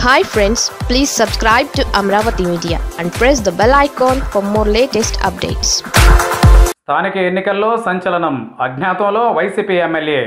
Hi friends please subscribe to Amaravati media and press the bell icon for more latest updates స్థానిక ఎన్నికల్లో సంచలనం. అజ్ఞాతంలో YCP MLA.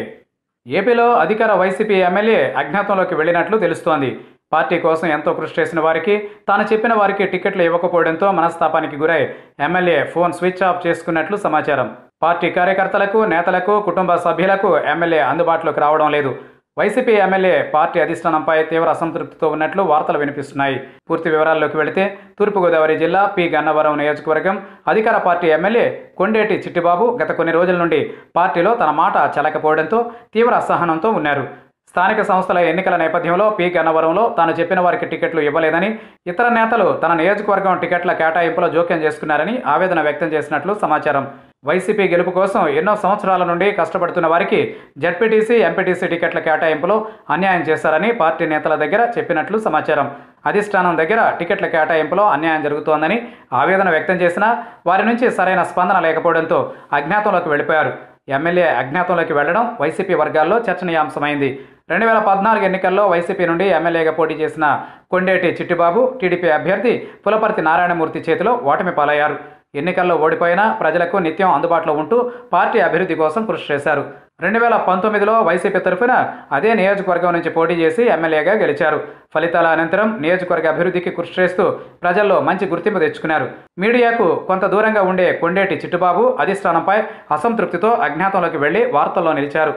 ఏపీలో అధికార వైసీపీ ఎమ్మెల్యే అజ్ఞాతంలోకి వెళ్ళినట్లు తెలుస్తోంది. పార్టీ కోసం ఎంతో కృషి చేసిన వారికి తాను చెప్పిన వారికి టికెట్లు ఇవ్వకపోవడంతో మనస్తాపానికి గురై ఎమ్మెల్యే ఫోన్ స్విచ్ ఆఫ్ చేసుకున్నట్లు సమాచారం. పార్టీ కార్యకర్తలకు నేతలకు కుటుంబ సభ్యులకు ఎమ్మెల్యే అందుబాటులోకి రావడం లేదు. వైసీపీ ఎమ్మెల్యే పార్టీ అధిష్టానంపై తీవ్ర అసంతృప్తితో ఉన్నట్లు వార్తలు వినిపిస్తున్నాయి. పూర్తి వివరాల్లోకి వెళితే తూర్పుగోదావరి జిల్లా పి. గన్నవరం నియోజకవర్గం అధికార పార్టీ ఎమ్మెల్యే కొండేటి చిట్టిబాబు గత కొన్ని రోజుల నుండి పార్టీలో తన మాట చెలకపోవడంతో తీవ్ర అసహనంతో ఉన్నారు. స్థానిక సంస్థల ఎన్నికల నేపథ్యంలో పి. గన్నవరంలో తాను చెప్పిన వారికి టికెట్లు ఇవ్వలేదని ఇతర నేతలు తన నియోజకవర్గం టికెట్ల కేటాయింపులో జోక్యం చేసుకున్నారని ఆవేదన వ్యక్తం చేసినట్లు సమాచారం. వైసీపీ గెలుపు కోసం ఎన్నో సంవత్సరాల నుండి కష్టపడుతున్న వారికి జడ్పీటీసీ ఎంపీటీసీ టికెట్ల కేటాయింపులో అన్యాయం చేశారని పార్టీ నేతల దగ్గర చెప్పినట్లు సమాచారం. అధిష్టానం దగ్గర టికెట్ల కేటాయింపులో అన్యాయం జరుగుతోందని ఆవేదన వ్యక్తం చేసినా వారి నుంచి సరైన స్పందన లేకపోవడంతో అజ్ఞాతంలోకి వెళ్ళిపోయారు. ఎమ్మెల్యే అజ్ఞాతంలోకి వెళ్ళడం వైసీపీ వర్గాల్లో చర్చనీయాంశమైంది. రెండు వేల పద్నాలుగు ఎన్నికల్లో వైసీపీ నుండి ఎమ్మెల్యేగా పోటీ చేసిన కొండేటి చిట్టిబాబు టీడీపీ అభ్యర్థి పులపర్తి నారాయణమూర్తి చేతిలో ఓటమి పాలయ్యారు. ఎన్నికల్లో ఓడిపోయినా ప్రజలకు నిత్యం అందుబాటులో ఉంటూ పార్టీ అభివృద్ధి కోసం కృషి చేశారు. రెండు వేల పంతొమ్మిదిలో వైసీపీ తరఫున అదే నియోజకవర్గం నుంచి పోటీ చేసి ఎమ్మెల్యేగా గెలిచారు. ఫలితాల అనంతరం నియోజకవర్గ అభివృద్ధికి కృషి చేస్తూ ప్రజల్లో మంచి గుర్తింపు తెచ్చుకున్నారు. మీడియాకు కొంత దూరంగా ఉండే కొండేటి చిట్టుబాబు అధిష్టానంపై అసంతృప్తితో అజ్ఞాతంలోకి వెళ్ళి వార్తల్లో నిలిచారు.